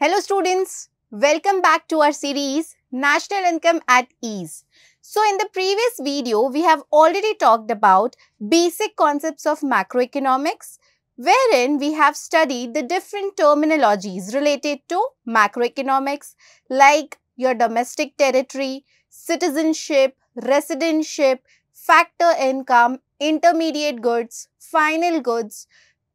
Hello students, welcome back to our series National Income at Ease. So in the previous video, we have already talked about basic concepts of macroeconomics wherein we have studied the different terminologies related to macroeconomics like your domestic territory, citizenship, residentship, factor income, intermediate goods, final goods,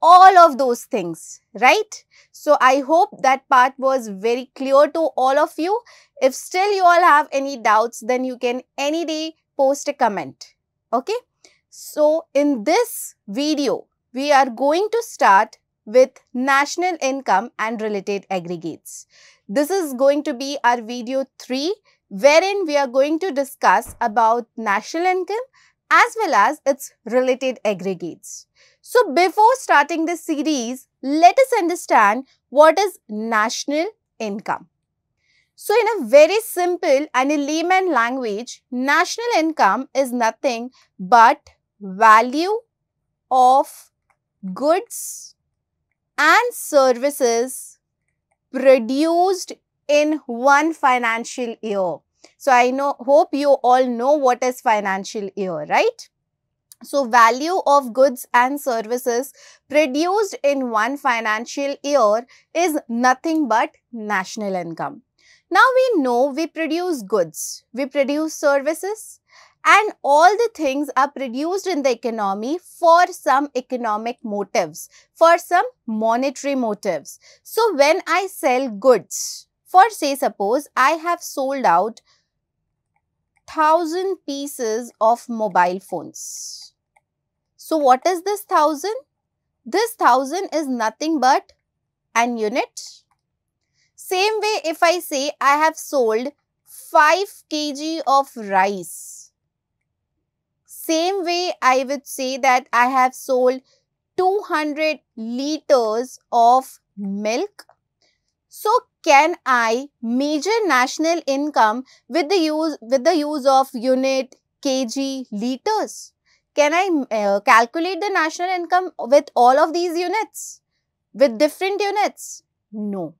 all of those things, right? So, I hope that part was very clear to all of you. If still you all have any doubts, then you can any day post a comment, okay? So, in this video, we are going to start with national income and related aggregates. This is going to be our video 3 wherein we are going to discuss about national income as well as its related aggregates. So, before starting this series, let us understand what is national income. So, in a very simple and a layman language, national income is nothing but value of goods and services produced in one financial year. So, I know hope you all know what is financial year, right? So, value of goods and services produced in one financial year is nothing but national income. Now, we know we produce goods, we produce services, and all the things are produced in the economy for some economic motives, for some monetary motives. So, when I sell goods, for say suppose I have sold out 1000 pieces of mobile phones. So, what is this 1000? This 1000 is nothing but an unit. Same way if I say I have sold 5 kg of rice same way, I would say that I have sold 200 liters of milk. So, can I measure national income with the use with the use of unit, kg, liters? Can I uh, calculate the national income with all of these units? With different units? No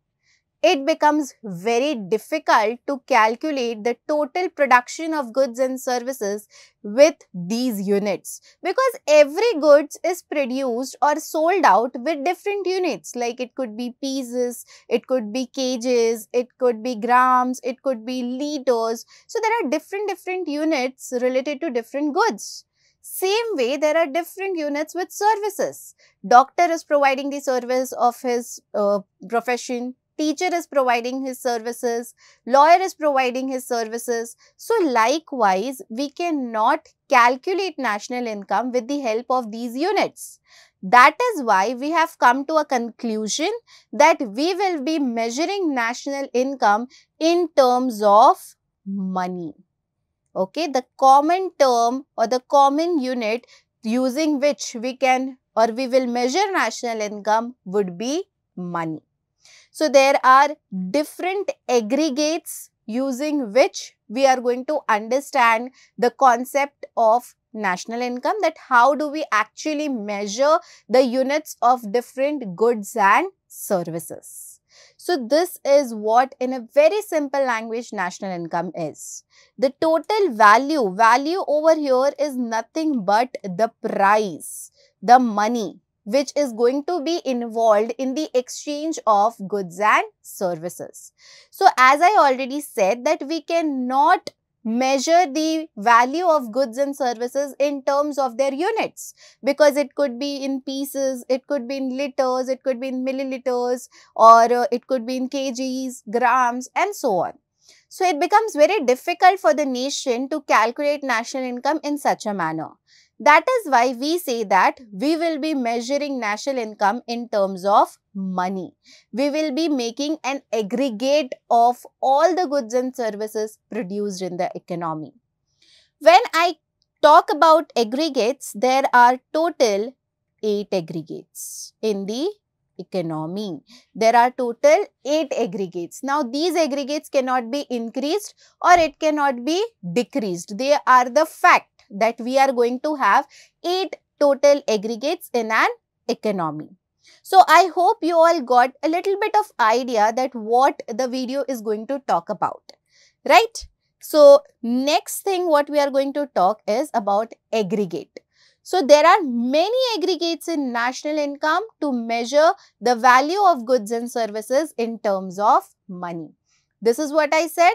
it becomes very difficult to calculate the total production of goods and services with these units because every goods is produced or sold out with different units like it could be pieces, it could be kgs, it could be grams, it could be liters. So, there are different different units related to different goods. Same way, there are different units with services. Doctor is providing the service of his uh, profession, teacher is providing his services, lawyer is providing his services. So, likewise, we cannot calculate national income with the help of these units. That is why we have come to a conclusion that we will be measuring national income in terms of money. Okay, the common term or the common unit using which we can or we will measure national income would be money. So, there are different aggregates using which we are going to understand the concept of national income that how do we actually measure the units of different goods and services. So, this is what in a very simple language national income is. The total value, value over here is nothing but the price, the money which is going to be involved in the exchange of goods and services. So, as I already said that we cannot measure the value of goods and services in terms of their units because it could be in pieces, it could be in liters, it could be in milliliters or uh, it could be in kgs, grams and so on. So, it becomes very difficult for the nation to calculate national income in such a manner. That is why we say that we will be measuring national income in terms of money. We will be making an aggregate of all the goods and services produced in the economy. When I talk about aggregates, there are total 8 aggregates in the economy. There are total 8 aggregates. Now, these aggregates cannot be increased or it cannot be decreased. They are the fact that we are going to have 8 total aggregates in an economy. So I hope you all got a little bit of idea that what the video is going to talk about, right? So next thing what we are going to talk is about aggregate. So there are many aggregates in national income to measure the value of goods and services in terms of money. This is what I said.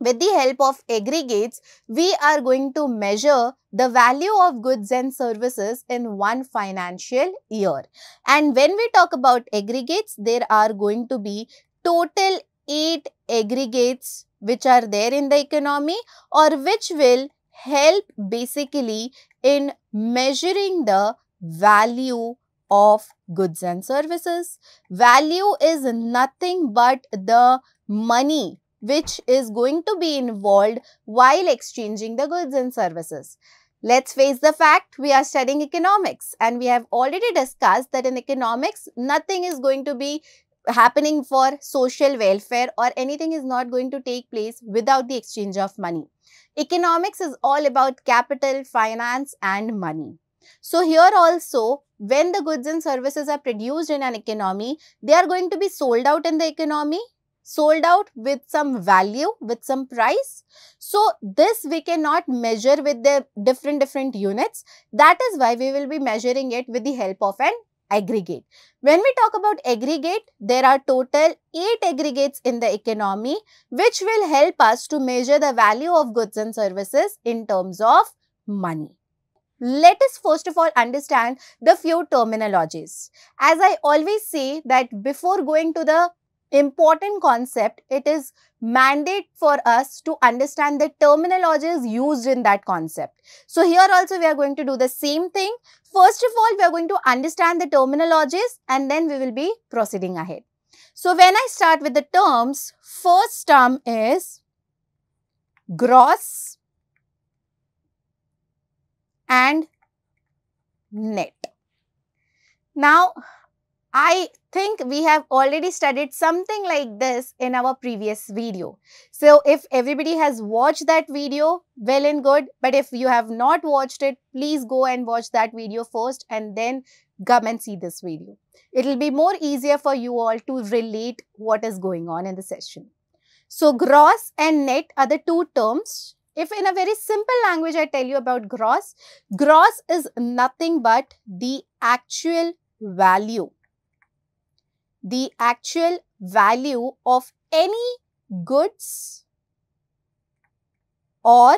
With the help of aggregates, we are going to measure the value of goods and services in one financial year. And when we talk about aggregates, there are going to be total 8 aggregates which are there in the economy or which will help basically in measuring the value of goods and services. Value is nothing but the money which is going to be involved while exchanging the goods and services. Let's face the fact we are studying economics and we have already discussed that in economics nothing is going to be happening for social welfare or anything is not going to take place without the exchange of money. Economics is all about capital, finance and money. So here also when the goods and services are produced in an economy, they are going to be sold out in the economy sold out with some value, with some price. So, this we cannot measure with the different different units. That is why we will be measuring it with the help of an aggregate. When we talk about aggregate, there are total 8 aggregates in the economy which will help us to measure the value of goods and services in terms of money. Let us first of all understand the few terminologies. As I always say that before going to the important concept, it is mandate for us to understand the terminologies used in that concept. So here also we are going to do the same thing. First of all, we are going to understand the terminologies and then we will be proceeding ahead. So when I start with the terms, first term is gross and net. Now, I think we have already studied something like this in our previous video. So, if everybody has watched that video, well and good. But if you have not watched it, please go and watch that video first and then come and see this video. It will be more easier for you all to relate what is going on in the session. So, gross and net are the two terms. If in a very simple language I tell you about gross, gross is nothing but the actual value the actual value of any goods or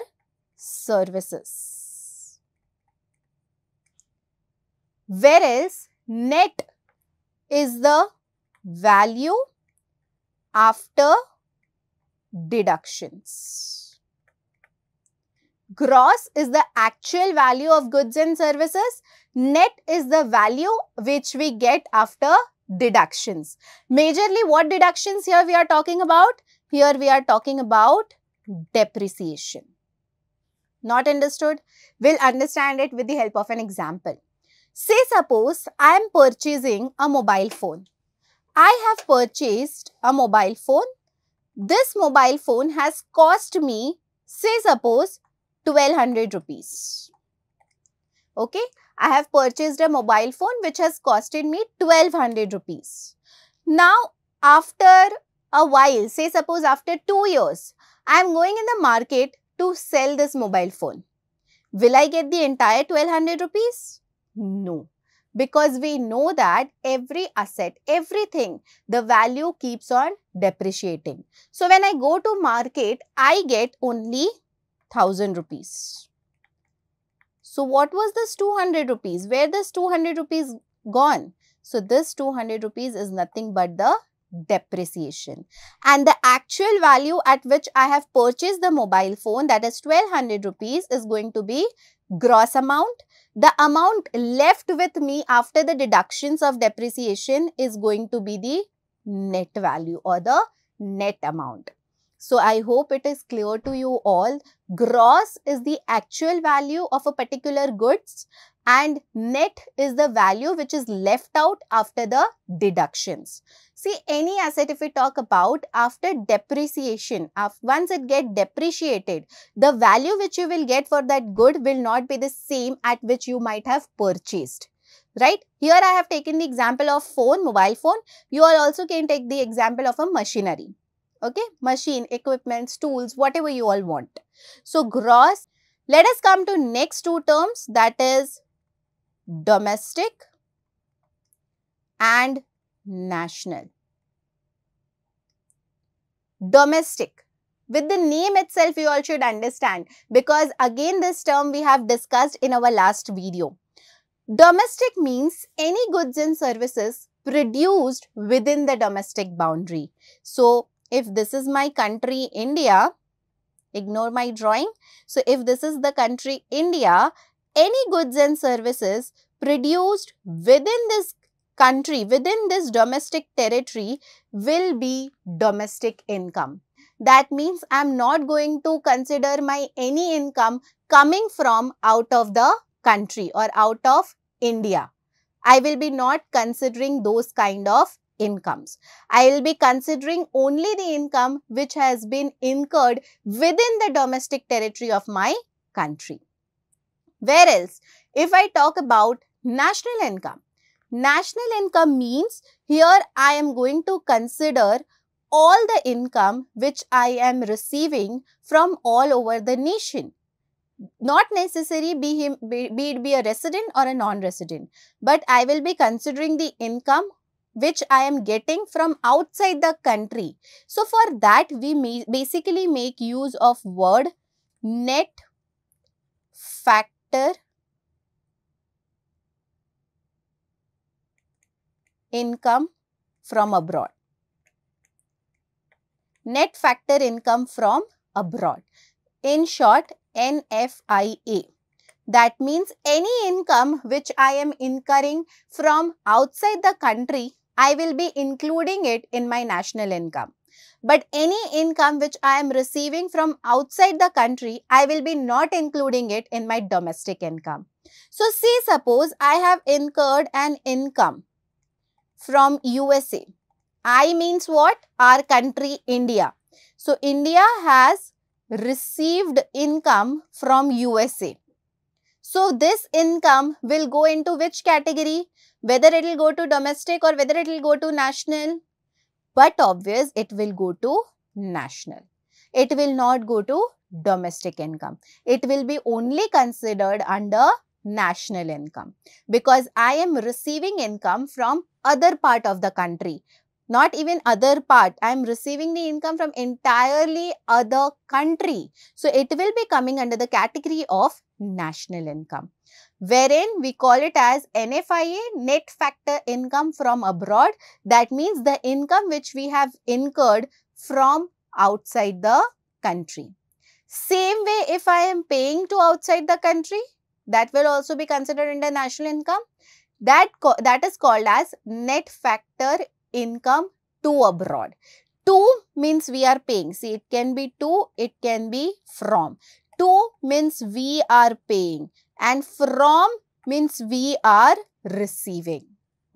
services. Whereas net is the value after deductions. Gross is the actual value of goods and services. Net is the value which we get after deductions. Majorly what deductions here we are talking about? Here we are talking about depreciation. Not understood? We'll understand it with the help of an example. Say suppose I am purchasing a mobile phone. I have purchased a mobile phone. This mobile phone has cost me say suppose 1200 rupees. Okay. I have purchased a mobile phone which has costed me 1200 rupees. Now, after a while, say suppose after 2 years, I am going in the market to sell this mobile phone. Will I get the entire 1200 rupees? No. Because we know that every asset, everything, the value keeps on depreciating. So, when I go to market, I get only 1000 rupees. So what was this 200 rupees? Where this 200 rupees gone? So this 200 rupees is nothing but the depreciation. And the actual value at which I have purchased the mobile phone that is 1200 rupees is going to be gross amount. The amount left with me after the deductions of depreciation is going to be the net value or the net amount. So I hope it is clear to you all. Gross is the actual value of a particular goods and net is the value which is left out after the deductions. See any asset if we talk about after depreciation, once it get depreciated, the value which you will get for that good will not be the same at which you might have purchased. right? Here I have taken the example of phone, mobile phone. You all also can take the example of a machinery. Okay, machine, equipments, tools, whatever you all want. So, gross. Let us come to next two terms that is domestic and national. Domestic. With the name itself, you all should understand because again this term we have discussed in our last video. Domestic means any goods and services produced within the domestic boundary. So, if this is my country India, ignore my drawing. So, if this is the country India, any goods and services produced within this country, within this domestic territory will be domestic income. That means I am not going to consider my any income coming from out of the country or out of India. I will be not considering those kind of incomes. I will be considering only the income which has been incurred within the domestic territory of my country. Whereas, if I talk about national income, national income means here I am going to consider all the income which I am receiving from all over the nation not necessary be him be, be it be a resident or a non-resident but i will be considering the income which i am getting from outside the country. So for that we basically make use of word net factor income from abroad. Net factor income from abroad. In short NFIA. That means any income which I am incurring from outside the country, I will be including it in my national income. But any income which I am receiving from outside the country, I will be not including it in my domestic income. So, see suppose I have incurred an income from USA. I means what? Our country India. So, India has received income from USA. So, this income will go into which category? Whether it will go to domestic or whether it will go to national. But obvious, it will go to national. It will not go to domestic income. It will be only considered under national income because I am receiving income from other part of the country not even other part. I am receiving the income from entirely other country. So, it will be coming under the category of national income wherein we call it as NFIA net factor income from abroad. That means the income which we have incurred from outside the country. Same way if I am paying to outside the country, that will also be considered under national income. That, that is called as net factor income to abroad. To means we are paying. See, it can be to, it can be from. To means we are paying and from means we are receiving.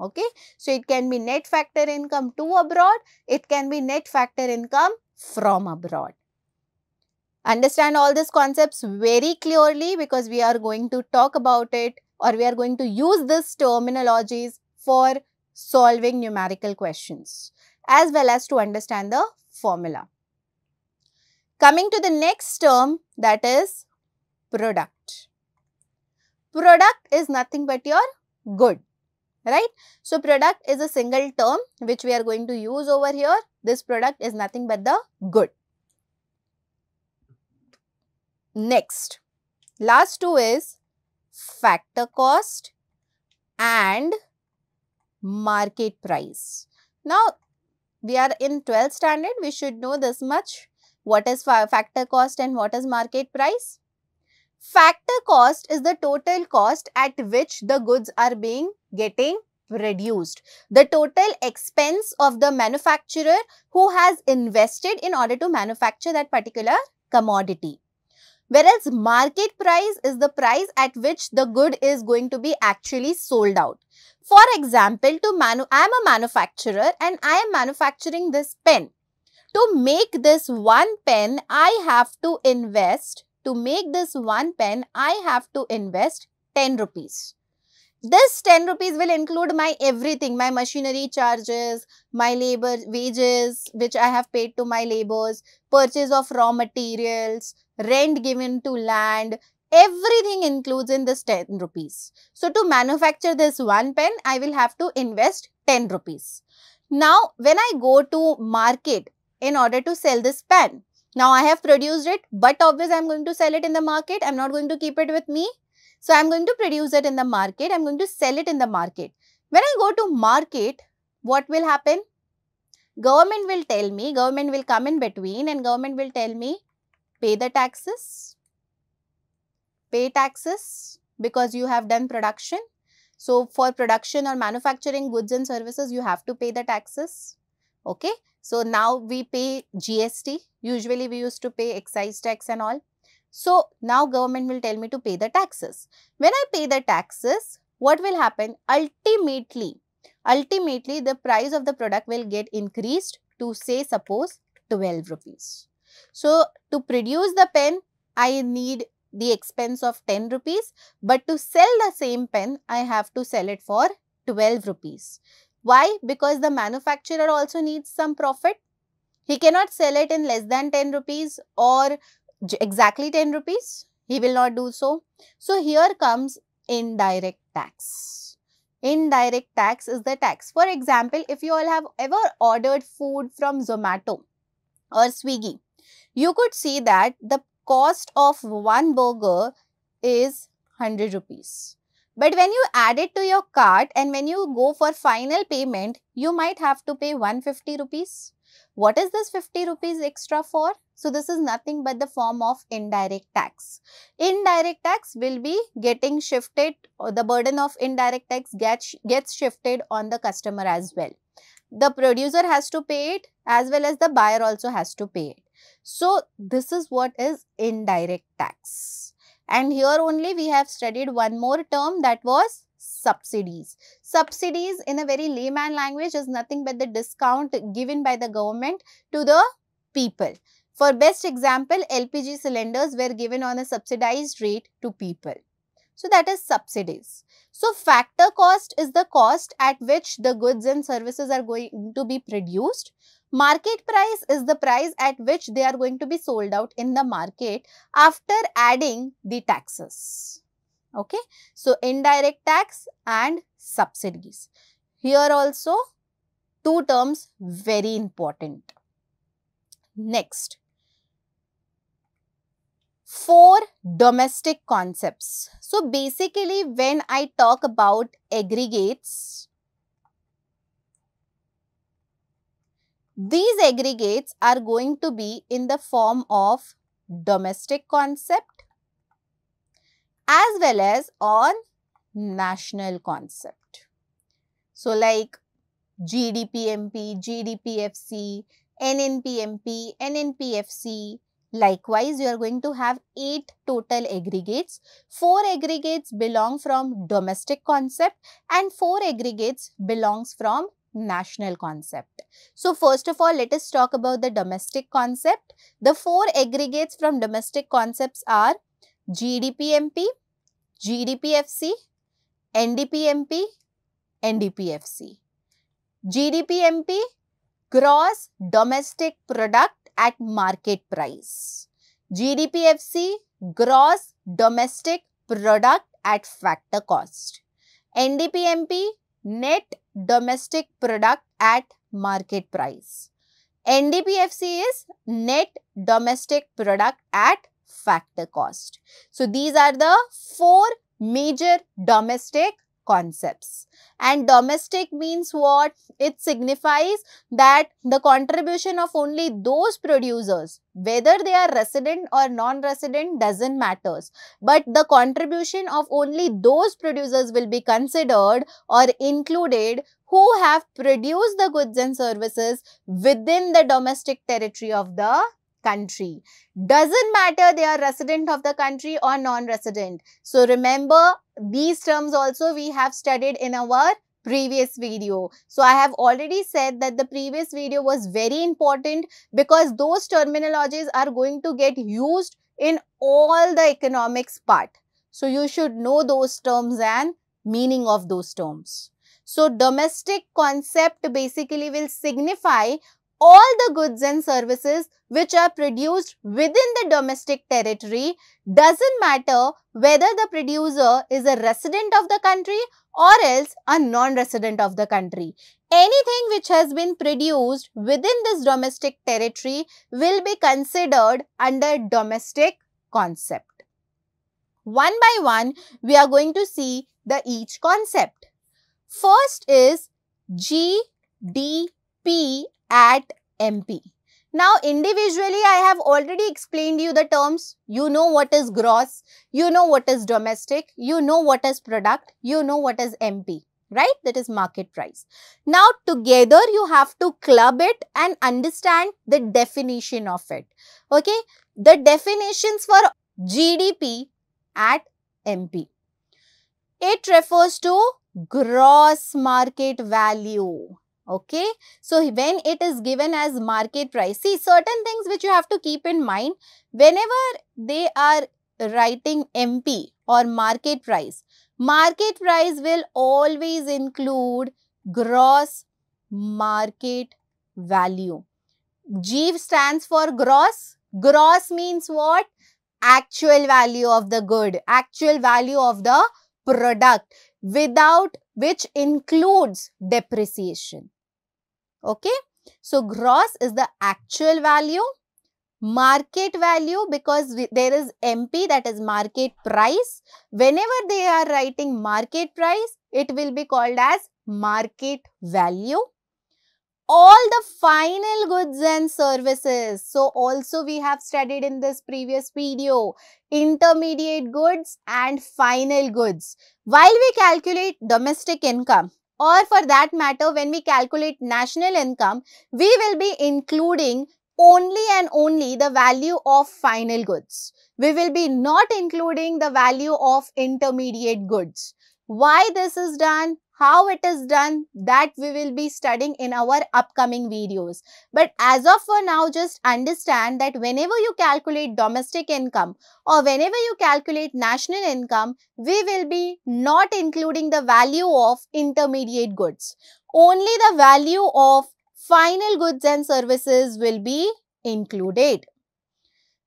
Okay. So, it can be net factor income to abroad. It can be net factor income from abroad. Understand all these concepts very clearly because we are going to talk about it or we are going to use this terminologies for solving numerical questions as well as to understand the formula. Coming to the next term that is product. Product is nothing but your good, right? So, product is a single term which we are going to use over here. This product is nothing but the good. Next, last two is factor cost and market price. Now, we are in 12th standard, we should know this much. What is factor cost and what is market price? Factor cost is the total cost at which the goods are being getting reduced. The total expense of the manufacturer who has invested in order to manufacture that particular commodity. Whereas market price is the price at which the good is going to be actually sold out. For example, to manu I am a manufacturer and I am manufacturing this pen. To make this one pen, I have to invest, to make this one pen, I have to invest 10 rupees. This 10 rupees will include my everything, my machinery charges, my labor wages, which I have paid to my laborers, purchase of raw materials, rent given to land, everything includes in this 10 rupees. So, to manufacture this one pen, I will have to invest 10 rupees. Now, when I go to market in order to sell this pen, now I have produced it, but obviously I am going to sell it in the market. I am not going to keep it with me. So, I am going to produce it in the market. I am going to sell it in the market. When I go to market, what will happen? Government will tell me, government will come in between and government will tell me, pay the taxes, pay taxes because you have done production. So, for production or manufacturing goods and services, you have to pay the taxes. Okay. So, now we pay GST. Usually, we used to pay excise tax and all. So, now government will tell me to pay the taxes. When I pay the taxes, what will happen? Ultimately, ultimately the price of the product will get increased to say suppose 12 rupees. So, to produce the pen, I need the expense of 10 rupees, but to sell the same pen, I have to sell it for 12 rupees. Why? Because the manufacturer also needs some profit. He cannot sell it in less than 10 rupees or exactly 10 rupees. He will not do so. So, here comes indirect tax. Indirect tax is the tax. For example, if you all have ever ordered food from Zomato or Swiggy, you could see that the cost of one burger is 100 rupees. But when you add it to your cart and when you go for final payment, you might have to pay 150 rupees. What is this 50 rupees extra for? So, this is nothing but the form of indirect tax. Indirect tax will be getting shifted or the burden of indirect tax gets, gets shifted on the customer as well. The producer has to pay it as well as the buyer also has to pay it. So, this is what is indirect tax. And here only we have studied one more term that was subsidies. Subsidies in a very layman language is nothing but the discount given by the government to the people. For best example, LPG cylinders were given on a subsidized rate to people. So, that is subsidies. So, factor cost is the cost at which the goods and services are going to be produced. Market price is the price at which they are going to be sold out in the market after adding the taxes. Okay. So, indirect tax and subsidies. Here also two terms very important. Next, four domestic concepts. So, basically when I talk about aggregates, these aggregates are going to be in the form of domestic concept as well as on national concept. So, like GDPMP, GDPFC, NNPMP, NNPFC, Likewise, you are going to have 8 total aggregates. 4 aggregates belong from domestic concept and 4 aggregates belongs from national concept. So, first of all, let us talk about the domestic concept. The 4 aggregates from domestic concepts are GDPMP, GDPFC, NDPMP, NDPFC. GDPMP, gross domestic product at market price. GDPFC gross domestic product at factor cost. NDPMP net domestic product at market price. NDPFC is net domestic product at factor cost. So, these are the four major domestic concepts. And domestic means what? It signifies that the contribution of only those producers, whether they are resident or non-resident doesn't matters. But the contribution of only those producers will be considered or included who have produced the goods and services within the domestic territory of the country. Doesn't matter they are resident of the country or non-resident. So remember these terms also we have studied in our previous video. So I have already said that the previous video was very important because those terminologies are going to get used in all the economics part. So you should know those terms and meaning of those terms. So, domestic concept basically will signify all the goods and services which are produced within the domestic territory doesn't matter whether the producer is a resident of the country or else a non-resident of the country. Anything which has been produced within this domestic territory will be considered under domestic concept. One by one, we are going to see the each concept. First is GDP at MP. Now, individually, I have already explained you the terms. You know what is gross, you know what is domestic, you know what is product, you know what is MP, right? That is market price. Now, together, you have to club it and understand the definition of it. Okay? The definitions for GDP at MP. It refers to gross market value. Okay. So, when it is given as market price, see certain things which you have to keep in mind whenever they are writing MP or market price, market price will always include gross market value. G stands for gross. Gross means what? Actual value of the good, actual value of the product without which includes depreciation. Okay. So, gross is the actual value, market value because there is MP that is market price. Whenever they are writing market price, it will be called as market value. All the final goods and services. So, also we have studied in this previous video, intermediate goods and final goods. While we calculate domestic income, or for that matter when we calculate national income, we will be including only and only the value of final goods. We will be not including the value of intermediate goods. Why this is done? How it is done that we will be studying in our upcoming videos. But as of for now, just understand that whenever you calculate domestic income or whenever you calculate national income, we will be not including the value of intermediate goods. Only the value of final goods and services will be included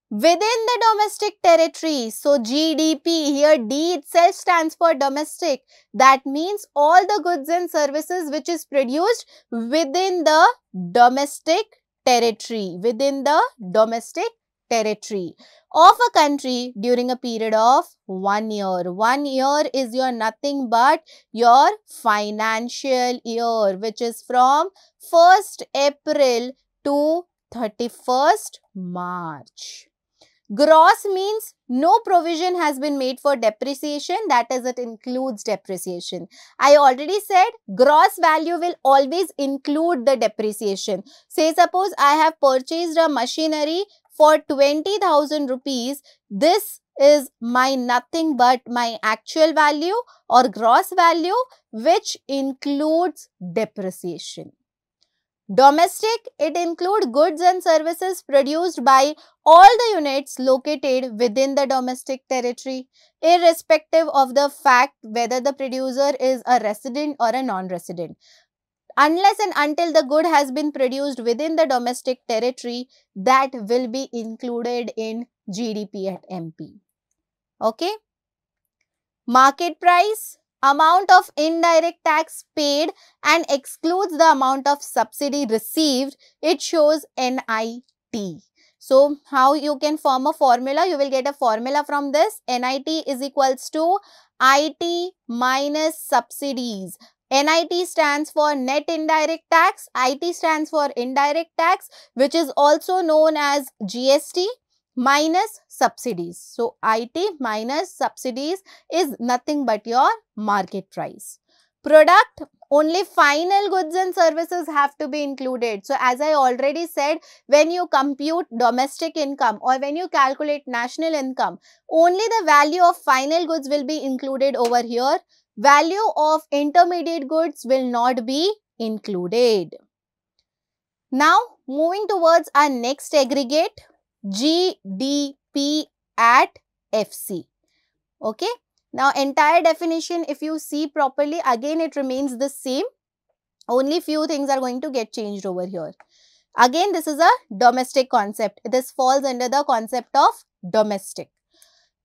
within the domestic territory. So, GDP here D itself stands for domestic. That means all the goods and services which is produced within the domestic territory, within the domestic territory of a country during a period of one year. One year is your nothing but your financial year which is from 1st April to 31st March. Gross means no provision has been made for depreciation that is it includes depreciation. I already said gross value will always include the depreciation. Say suppose I have purchased a machinery for 20,000 rupees. This is my nothing but my actual value or gross value which includes depreciation. Domestic, it includes goods and services produced by all the units located within the domestic territory, irrespective of the fact whether the producer is a resident or a non-resident. Unless and until the good has been produced within the domestic territory, that will be included in GDP at MP. Okay. Market price, amount of indirect tax paid and excludes the amount of subsidy received, it shows NIT. So, how you can form a formula? You will get a formula from this. NIT is equals to IT minus subsidies. NIT stands for net indirect tax. IT stands for indirect tax which is also known as GST minus subsidies. So, IT minus subsidies is nothing but your market price. Product, only final goods and services have to be included. So, as I already said, when you compute domestic income or when you calculate national income, only the value of final goods will be included over here. Value of intermediate goods will not be included. Now, moving towards our next aggregate, GDP at FC. Okay. Now, entire definition, if you see properly, again it remains the same. Only few things are going to get changed over here. Again, this is a domestic concept. This falls under the concept of domestic.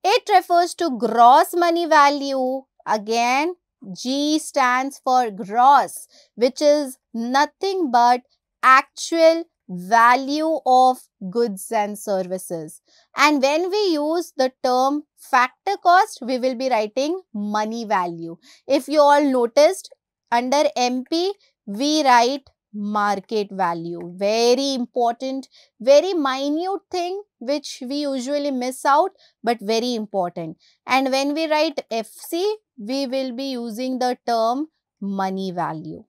It refers to gross money value. Again, G stands for gross, which is nothing but actual value of goods and services. And when we use the term factor cost, we will be writing money value. If you all noticed, under MP, we write market value. Very important, very minute thing which we usually miss out but very important. And when we write FC, we will be using the term money value.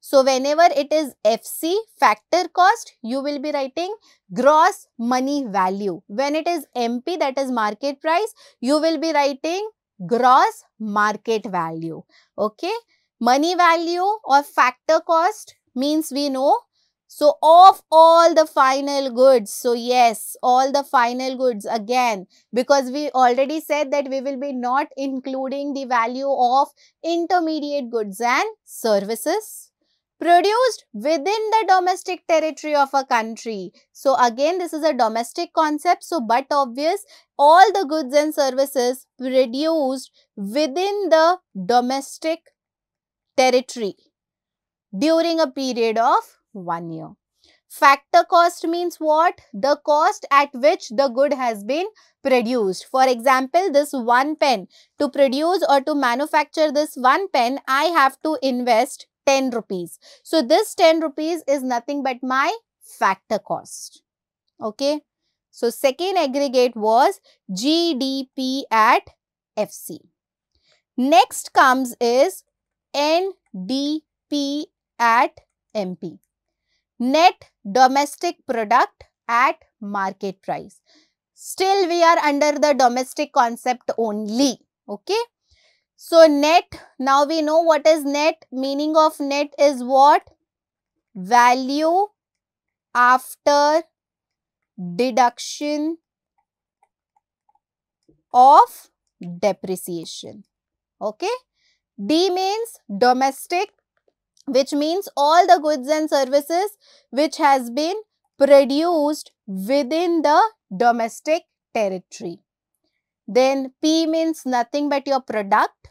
So, whenever it is FC factor cost, you will be writing gross money value. When it is MP that is market price, you will be writing gross market value. Okay. Money value or factor cost means we know. So, of all the final goods, so yes, all the final goods again, because we already said that we will be not including the value of intermediate goods and services produced within the domestic territory of a country. So again this is a domestic concept. So but obvious all the goods and services produced within the domestic territory during a period of one year. Factor cost means what? The cost at which the good has been produced. For example, this one pen. To produce or to manufacture this one pen, I have to invest 10 rupees. So, this 10 rupees is nothing but my factor cost. Okay. So, second aggregate was GDP at FC. Next comes is NDP at MP. Net domestic product at market price. Still we are under the domestic concept only. Okay. So, net, now we know what is net. Meaning of net is what? Value after deduction of depreciation. Okay. D means domestic which means all the goods and services which has been produced within the domestic territory. Then P means nothing but your product.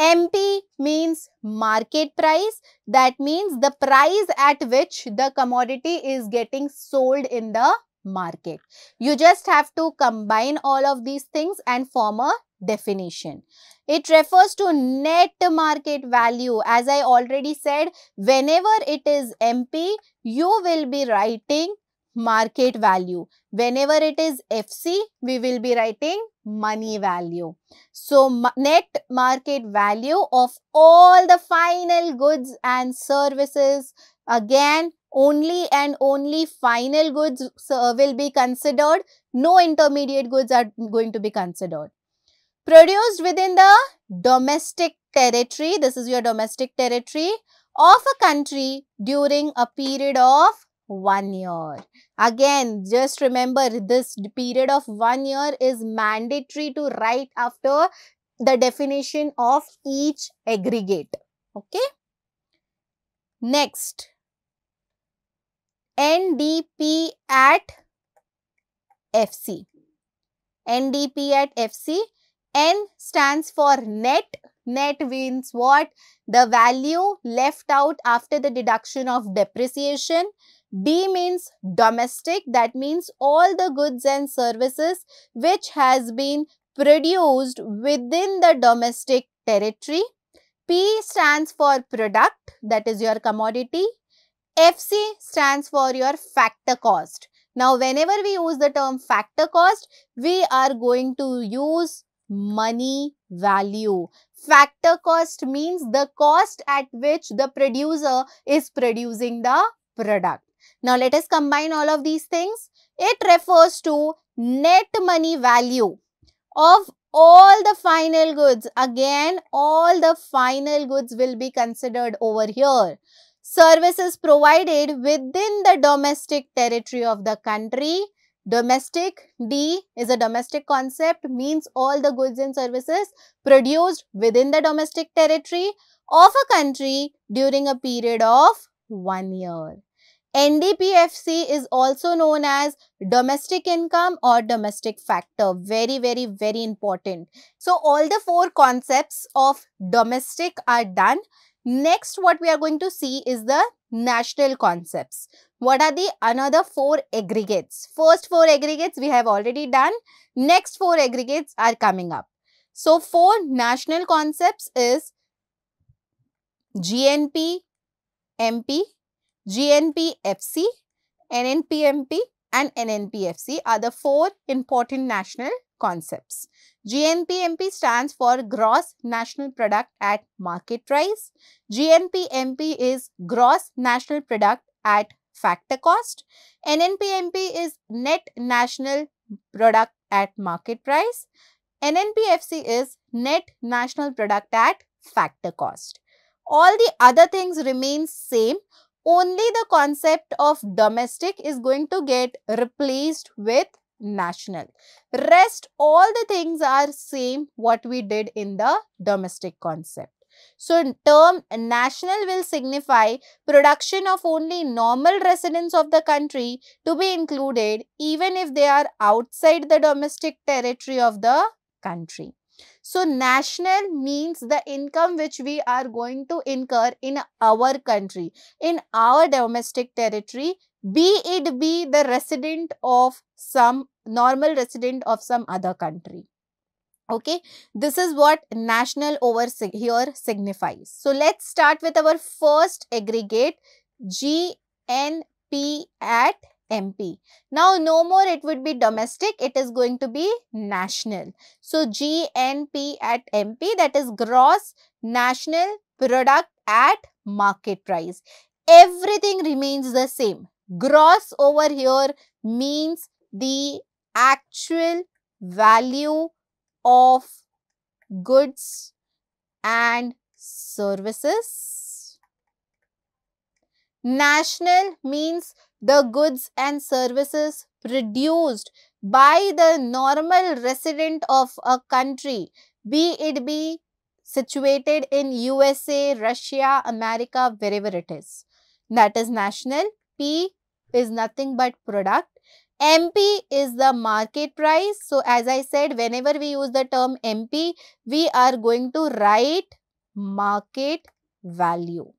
MP means market price. That means the price at which the commodity is getting sold in the market. You just have to combine all of these things and form a definition. It refers to net market value. As I already said, whenever it is MP, you will be writing market value. Whenever it is FC, we will be writing money value. So, net market value of all the final goods and services again only and only final goods will be considered. No intermediate goods are going to be considered. Produced within the domestic territory, this is your domestic territory of a country during a period of one year. Again, just remember this period of one year is mandatory to write after the definition of each aggregate. Okay. Next, NDP at FC. NDP at FC. N stands for net Net means what? The value left out after the deduction of depreciation. D means domestic. That means all the goods and services which has been produced within the domestic territory. P stands for product. That is your commodity. FC stands for your factor cost. Now, whenever we use the term factor cost, we are going to use money value. Factor cost means the cost at which the producer is producing the product. Now, let us combine all of these things. It refers to net money value of all the final goods. Again, all the final goods will be considered over here. Services provided within the domestic territory of the country Domestic D is a domestic concept means all the goods and services produced within the domestic territory of a country during a period of one year. NDPFC is also known as domestic income or domestic factor. Very, very, very important. So, all the four concepts of domestic are done. Next, what we are going to see is the national concepts. What are the another four aggregates? First four aggregates we have already done. Next four aggregates are coming up. So, four national concepts is GNP, MP, GNP, FC, NNPMP and NNPFC are the four important national concepts. GNPMP stands for Gross National Product at Market Price. GNPMP is Gross National Product at Factor Cost. NNPMP is Net National Product at Market Price. NNPFC is Net National Product at Factor Cost. All the other things remain same only the concept of domestic is going to get replaced with national. Rest all the things are same what we did in the domestic concept. So, term national will signify production of only normal residents of the country to be included even if they are outside the domestic territory of the country. So, national means the income which we are going to incur in our country, in our domestic territory, be it be the resident of some normal resident of some other country. Okay, this is what national over here signifies. So, let's start with our first aggregate GNP at MP. Now, no more it would be domestic, it is going to be national. So, GNP at MP that is gross national product at market price. Everything remains the same. Gross over here means the actual value of goods and services. National means the goods and services produced by the normal resident of a country, be it be situated in USA, Russia, America, wherever it is. That is national. P is nothing but product. MP is the market price. So, as I said, whenever we use the term MP, we are going to write market value.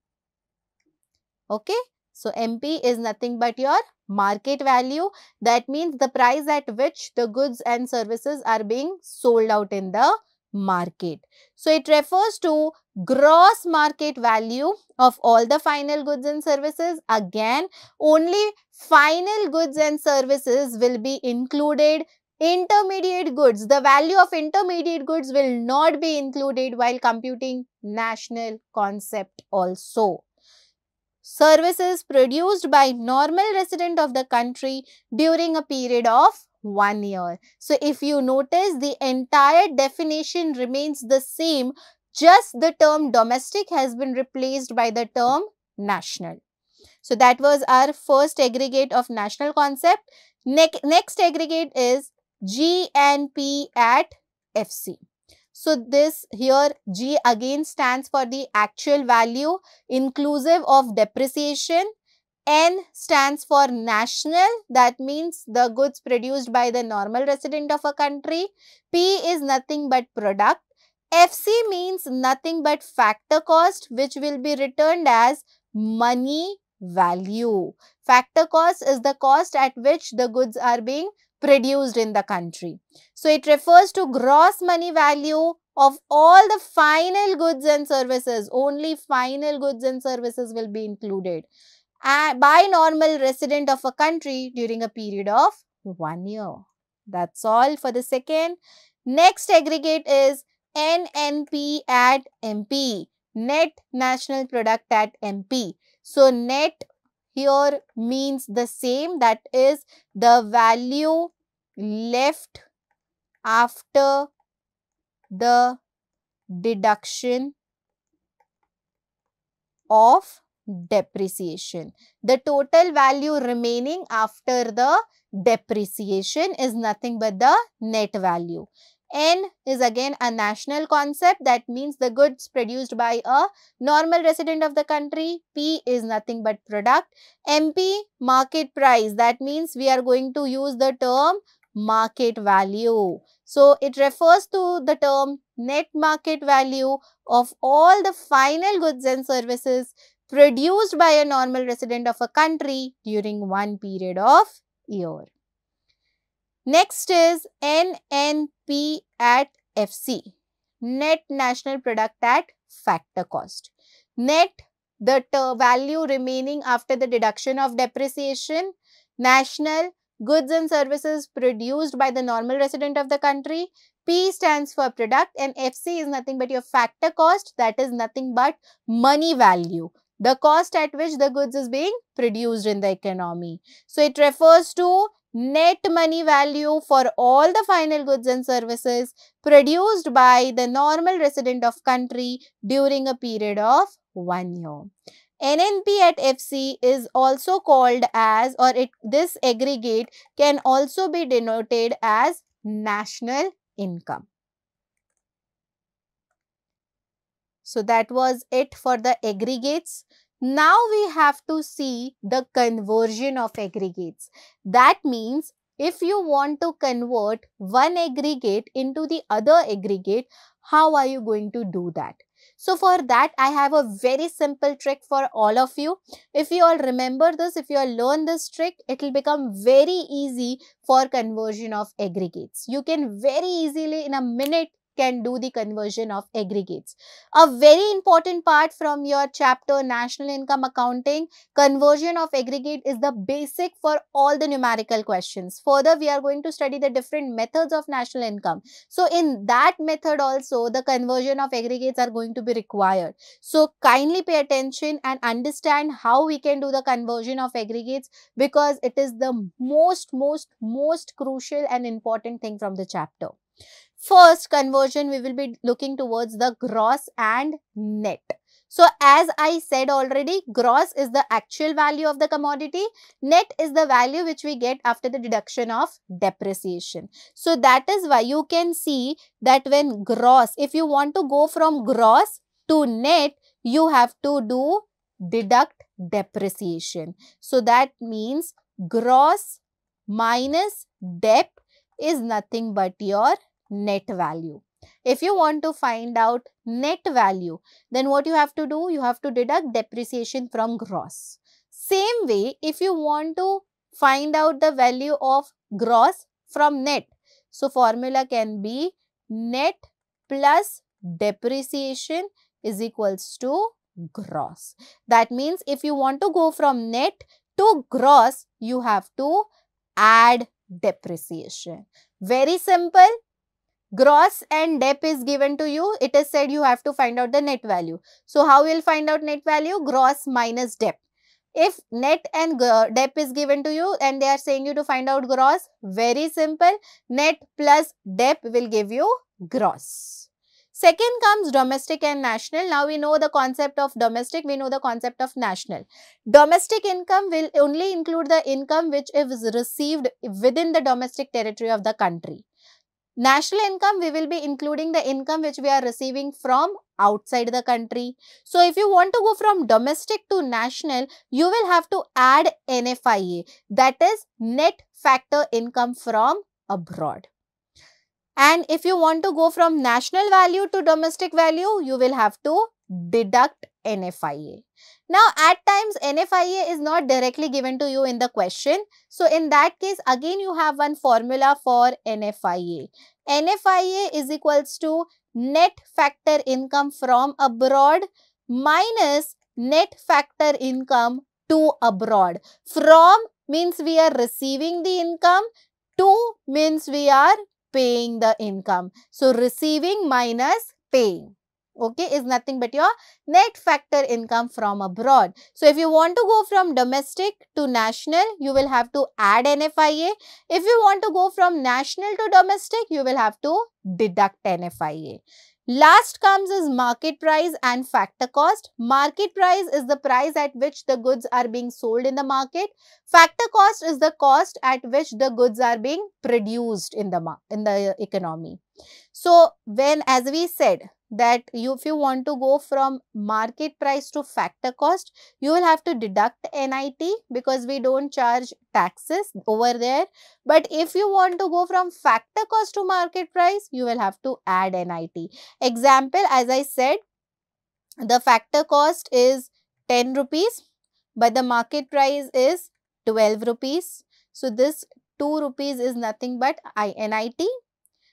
Okay. So, MP is nothing but your market value. That means the price at which the goods and services are being sold out in the market. So, it refers to gross market value of all the final goods and services. Again, only final goods and services will be included intermediate goods, the value of intermediate goods will not be included while computing national concept also services produced by normal resident of the country during a period of one year. So, if you notice the entire definition remains the same, just the term domestic has been replaced by the term national. So, that was our first aggregate of national concept. Ne next aggregate is GNP at FC. So, this here G again stands for the actual value inclusive of depreciation. N stands for national that means the goods produced by the normal resident of a country. P is nothing but product. FC means nothing but factor cost which will be returned as money value. Factor cost is the cost at which the goods are being produced in the country. So, it refers to gross money value of all the final goods and services. Only final goods and services will be included by normal resident of a country during a period of one year. That's all for the second. Next aggregate is NNP at MP, Net National Product at MP. So, net here means the same that is the value left after the deduction of depreciation. The total value remaining after the depreciation is nothing but the net value. N is again a national concept that means the goods produced by a normal resident of the country. P is nothing but product. MP market price that means we are going to use the term market value. So, it refers to the term net market value of all the final goods and services produced by a normal resident of a country during one period of year. Next is NNP at FC, Net National Product at Factor Cost. Net, the value remaining after the deduction of depreciation. National, goods and services produced by the normal resident of the country. P stands for product and FC is nothing but your factor cost that is nothing but money value the cost at which the goods is being produced in the economy. So, it refers to net money value for all the final goods and services produced by the normal resident of country during a period of one year. NNP at FC is also called as or it this aggregate can also be denoted as national income. So that was it for the aggregates. Now we have to see the conversion of aggregates. That means if you want to convert one aggregate into the other aggregate, how are you going to do that? So for that, I have a very simple trick for all of you. If you all remember this, if you all learn this trick, it will become very easy for conversion of aggregates. You can very easily in a minute can do the conversion of aggregates. A very important part from your chapter national income accounting, conversion of aggregate is the basic for all the numerical questions. Further, we are going to study the different methods of national income. So, in that method also, the conversion of aggregates are going to be required. So, kindly pay attention and understand how we can do the conversion of aggregates because it is the most, most, most crucial and important thing from the chapter. First conversion, we will be looking towards the gross and net. So, as I said already, gross is the actual value of the commodity. Net is the value which we get after the deduction of depreciation. So, that is why you can see that when gross, if you want to go from gross to net, you have to do deduct depreciation. So, that means gross minus dep is nothing but your net value. If you want to find out net value, then what you have to do? You have to deduct depreciation from gross. Same way, if you want to find out the value of gross from net, so formula can be net plus depreciation is equals to gross. That means if you want to go from net to gross, you have to add depreciation. Very simple gross and dep is given to you, it is said you have to find out the net value. So, how will find out net value? Gross minus dep. If net and dep is given to you and they are saying you to find out gross, very simple, net plus dep will give you gross. Second comes domestic and national. Now we know the concept of domestic, we know the concept of national. Domestic income will only include the income which is received within the domestic territory of the country. National income, we will be including the income which we are receiving from outside the country. So, if you want to go from domestic to national, you will have to add NFIA that is net factor income from abroad. And if you want to go from national value to domestic value, you will have to deduct NFIA. Now, at times NFIA is not directly given to you in the question. So, in that case, again you have one formula for NFIA. NFIA is equals to net factor income from abroad minus net factor income to abroad. From means we are receiving the income, to means we are paying the income. So, receiving minus paying okay, is nothing but your net factor income from abroad. So, if you want to go from domestic to national, you will have to add NFIA. If you want to go from national to domestic, you will have to deduct NFIA. Last comes is market price and factor cost. Market price is the price at which the goods are being sold in the market. Factor cost is the cost at which the goods are being produced in the, in the economy. So, when as we said that you, if you want to go from market price to factor cost, you will have to deduct NIT because we don't charge taxes over there. But if you want to go from factor cost to market price, you will have to add NIT. Example, as I said, the factor cost is 10 rupees, but the market price is 12 rupees. So, this 2 rupees is nothing but NIT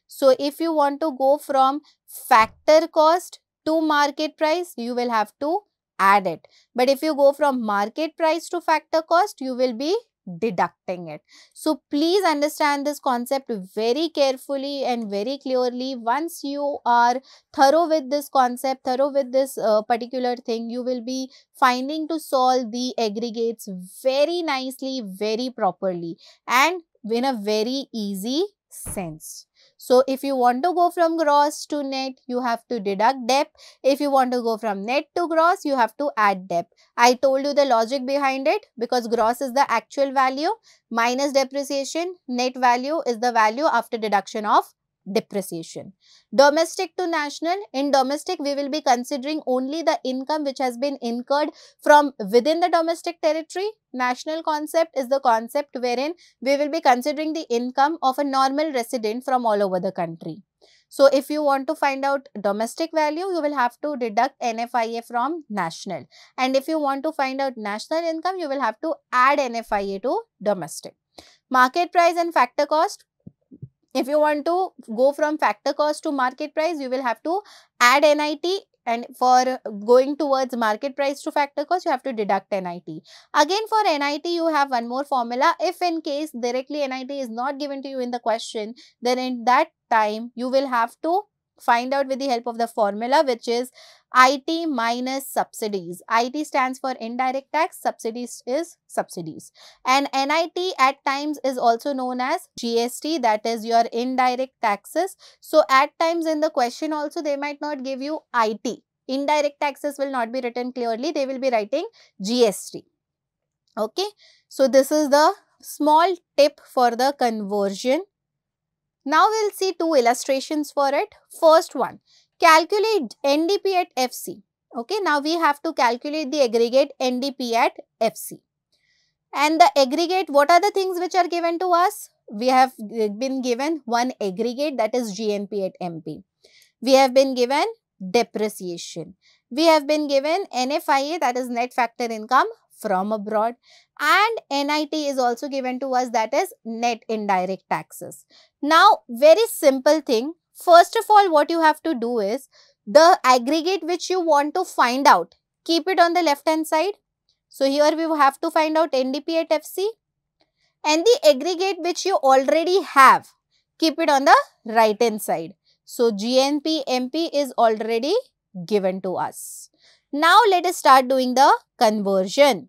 so, if you want to go from factor cost to market price, you will have to add it. But if you go from market price to factor cost, you will be deducting it. So, please understand this concept very carefully and very clearly. Once you are thorough with this concept, thorough with this uh, particular thing, you will be finding to solve the aggregates very nicely, very properly and in a very easy sense. So, if you want to go from gross to net, you have to deduct dep. If you want to go from net to gross, you have to add dep. I told you the logic behind it because gross is the actual value minus depreciation. Net value is the value after deduction of depreciation. Domestic to national, in domestic we will be considering only the income which has been incurred from within the domestic territory. National concept is the concept wherein we will be considering the income of a normal resident from all over the country. So, if you want to find out domestic value, you will have to deduct NFIA from national. And if you want to find out national income, you will have to add NFIA to domestic. Market price and factor cost, if you want to go from factor cost to market price, you will have to add NIT and for going towards market price to factor cost, you have to deduct NIT. Again for NIT, you have one more formula. If in case directly NIT is not given to you in the question, then in that time, you will have to find out with the help of the formula which is IT minus subsidies. IT stands for indirect tax, subsidies is subsidies. And NIT at times is also known as GST that is your indirect taxes. So, at times in the question also they might not give you IT. Indirect taxes will not be written clearly, they will be writing GST. Okay. So, this is the small tip for the conversion now we'll see two illustrations for it. First one, calculate NDP at FC. Okay, now we have to calculate the aggregate NDP at FC. And the aggregate, what are the things which are given to us? We have been given one aggregate that is GNP at MP. We have been given depreciation. We have been given NFIA that is net factor income from abroad and NIT is also given to us that is net indirect taxes. Now, very simple thing. First of all, what you have to do is the aggregate which you want to find out, keep it on the left hand side. So, here we have to find out NDP at FC and the aggregate which you already have, keep it on the right hand side. So, GNP MP is already given to us. Now, let us start doing the conversion.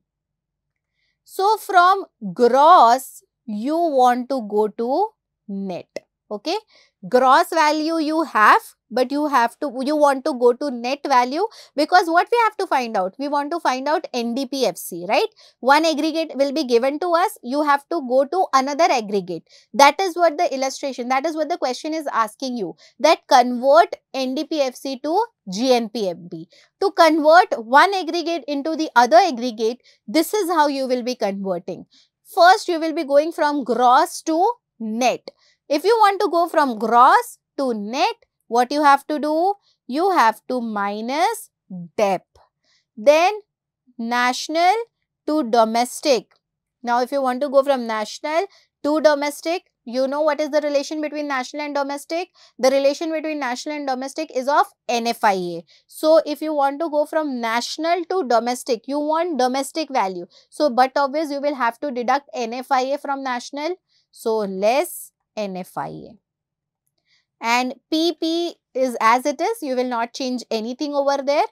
So, from gross, you want to go to net. Okay. Gross value you have, but you have to, you want to go to net value because what we have to find out? We want to find out NDPFC, right? One aggregate will be given to us. You have to go to another aggregate. That is what the illustration, that is what the question is asking you. That convert NDPFC to GNPMP. To convert one aggregate into the other aggregate, this is how you will be converting. First, you will be going from gross to net. If you want to go from gross to net, what you have to do? You have to minus DEP. Then national to domestic. Now, if you want to go from national to domestic, you know what is the relation between national and domestic? The relation between national and domestic is of NFIA. So, if you want to go from national to domestic, you want domestic value. So, but obvious you will have to deduct NFIA from national. So, less NFIA. And PP is as it is, you will not change anything over there.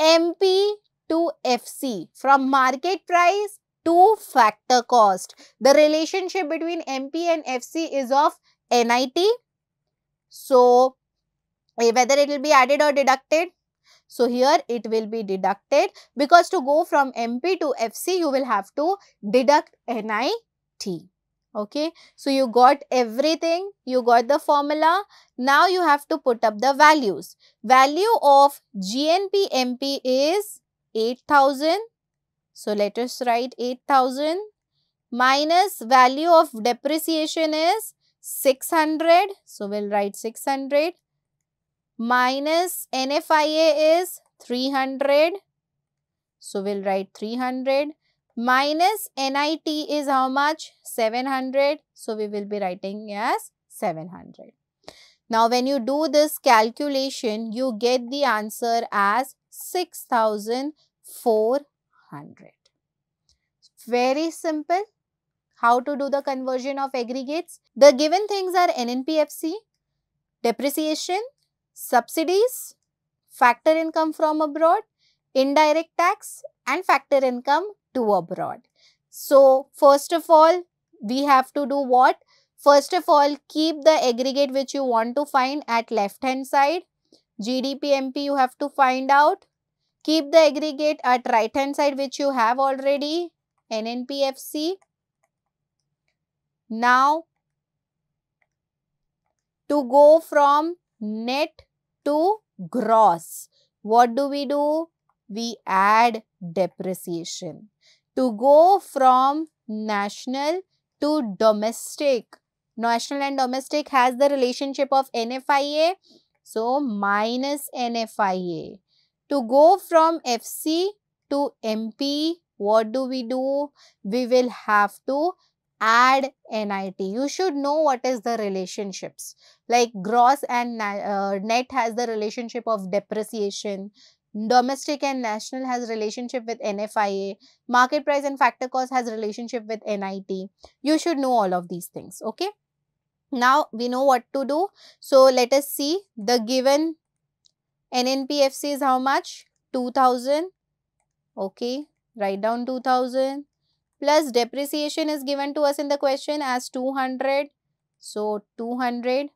MP to FC from market price to factor cost. The relationship between MP and FC is of NIT. So, eh, whether it will be added or deducted. So here it will be deducted because to go from MP to FC you will have to deduct NIT. Okay. So you got everything, you got the formula. Now you have to put up the values. Value of GNP MP is 8000. So let us write 8000 minus value of depreciation is 600. So we'll write 600 minus NFIA is 300. So we'll write 300 minus NIT is how much? 700. So we will be writing as 700. Now when you do this calculation, you get the answer as 6400. Very simple. How to do the conversion of aggregates? The given things are NNPFC, depreciation, subsidies, factor income from abroad, indirect tax and factor income to abroad. So, first of all, we have to do what? First of all, keep the aggregate which you want to find at left hand side. GDP MP you have to find out. Keep the aggregate at right hand side which you have already. NNPFC. Now, to go from net to gross, what do we do? We add depreciation to go from national to domestic. National and domestic has the relationship of NFIA. So, minus NFIA. To go from FC to MP, what do we do? We will have to add NIT. You should know what is the relationships. Like gross and uh, net has the relationship of depreciation domestic and national has relationship with NFIA, market price and factor cost has relationship with NIT. You should know all of these things, okay? Now, we know what to do. So, let us see the given NNPFC is how much? 2000, okay, write down 2000 plus depreciation is given to us in the question as 200. So, 200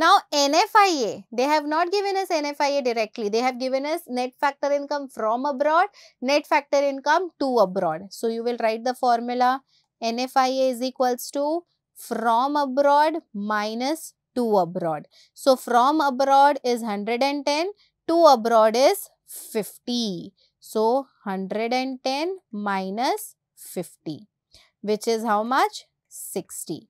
now, NFIA, they have not given us NFIA directly. They have given us net factor income from abroad, net factor income to abroad. So, you will write the formula NFIA is equals to from abroad minus to abroad. So, from abroad is 110, to abroad is 50. So, 110 minus 50, which is how much? 60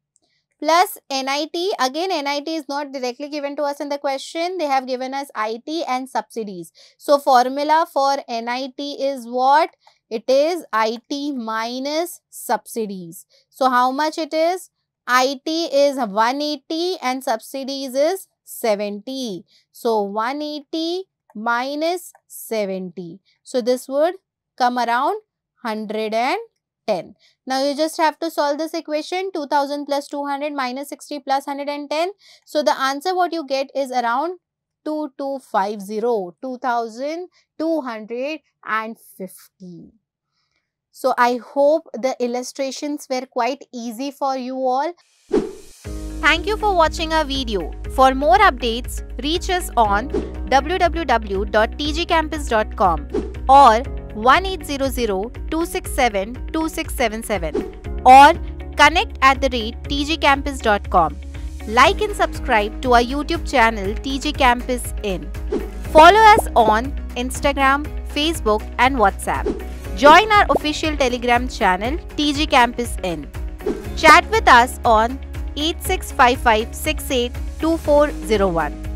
plus NIT. Again, NIT is not directly given to us in the question. They have given us IT and subsidies. So, formula for NIT is what? It is IT minus subsidies. So, how much it is? IT is 180 and subsidies is 70. So, 180 minus 70. So, this would come around 110. 10. Now you just have to solve this equation 2000 plus 200 minus 60 plus 110. So the answer what you get is around 2250 2250. So I hope the illustrations were quite easy for you all. Thank you for watching our video. For more updates, reach us on www.tgcampus.com or 1800-267-2677 or connect at the rate tgcampus.com. Like and subscribe to our YouTube channel TG Campus In. Follow us on Instagram, Facebook and WhatsApp. Join our official Telegram channel TG Campus In. Chat with us on 8655682401.